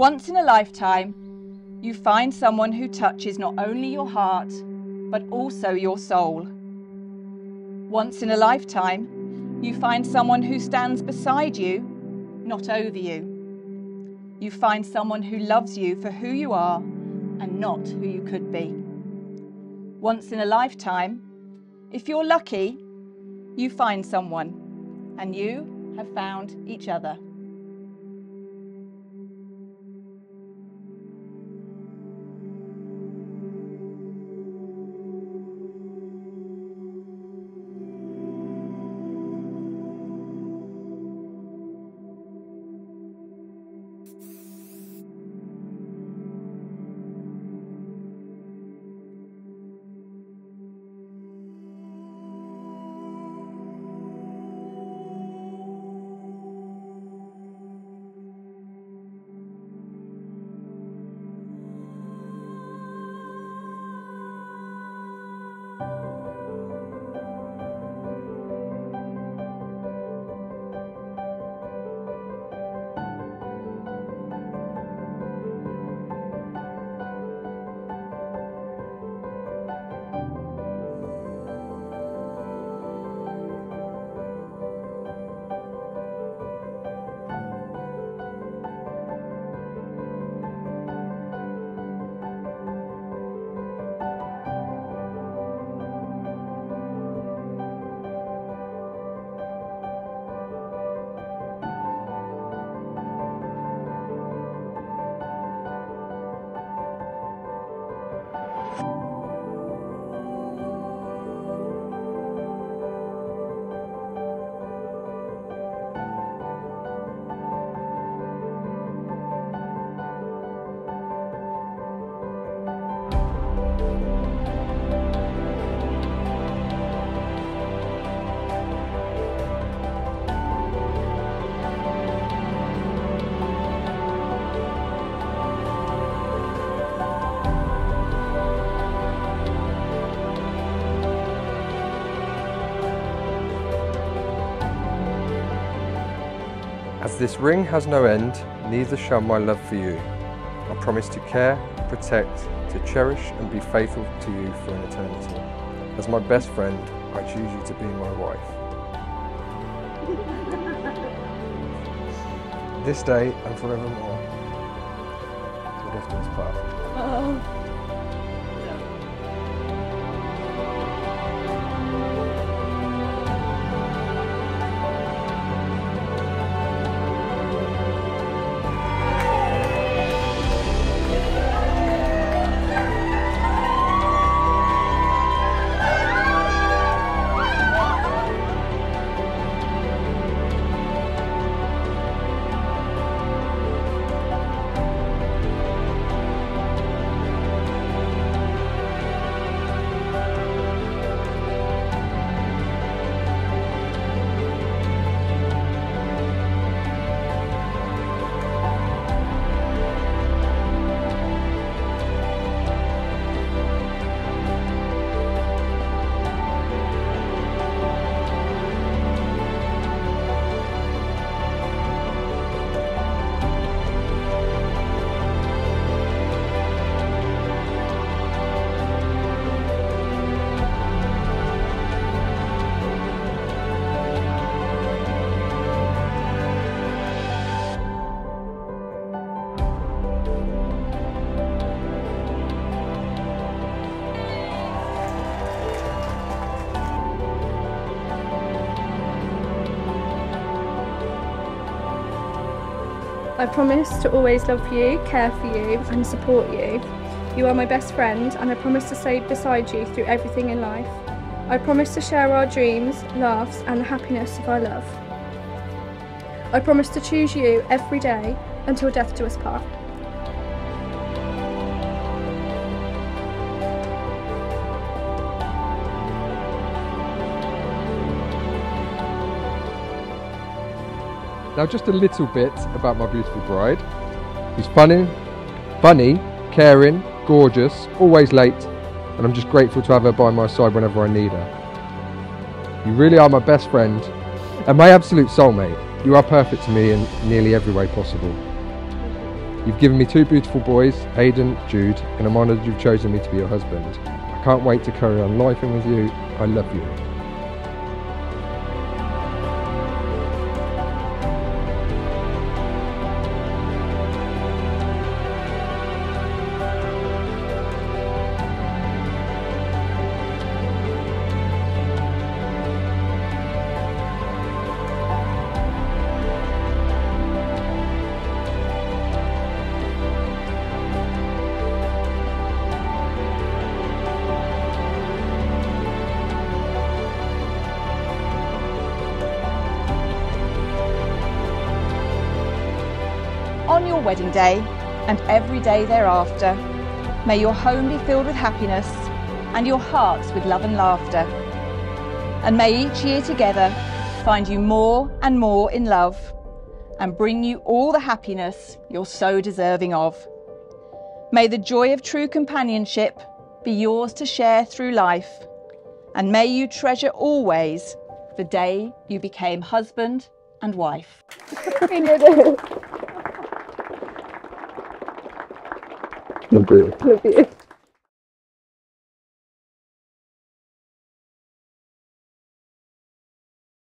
Once in a lifetime, you find someone who touches not only your heart, but also your soul. Once in a lifetime, you find someone who stands beside you, not over you. You find someone who loves you for who you are and not who you could be. Once in a lifetime, if you're lucky, you find someone and you have found each other. This ring has no end, neither shall my love for you. I promise to care, protect, to cherish and be faithful to you for an eternity. As my best friend, I choose you to be my wife. this day and forevermore. So death do us I promise to always love you, care for you, and support you. You are my best friend, and I promise to stay beside you through everything in life. I promise to share our dreams, laughs, and the happiness of our love. I promise to choose you every day until death do us part. Now just a little bit about my beautiful bride. She's funny, funny, caring, gorgeous, always late, and I'm just grateful to have her by my side whenever I need her. You really are my best friend and my absolute soulmate. You are perfect to me in nearly every way possible. You've given me two beautiful boys, Aidan, Jude, and I'm honoured you've chosen me to be your husband. I can't wait to carry on lifing with you. I love you. Your wedding day and every day thereafter, may your home be filled with happiness and your hearts with love and laughter. And may each year together find you more and more in love and bring you all the happiness you're so deserving of. May the joy of true companionship be yours to share through life, and may you treasure always the day you became husband and wife. You.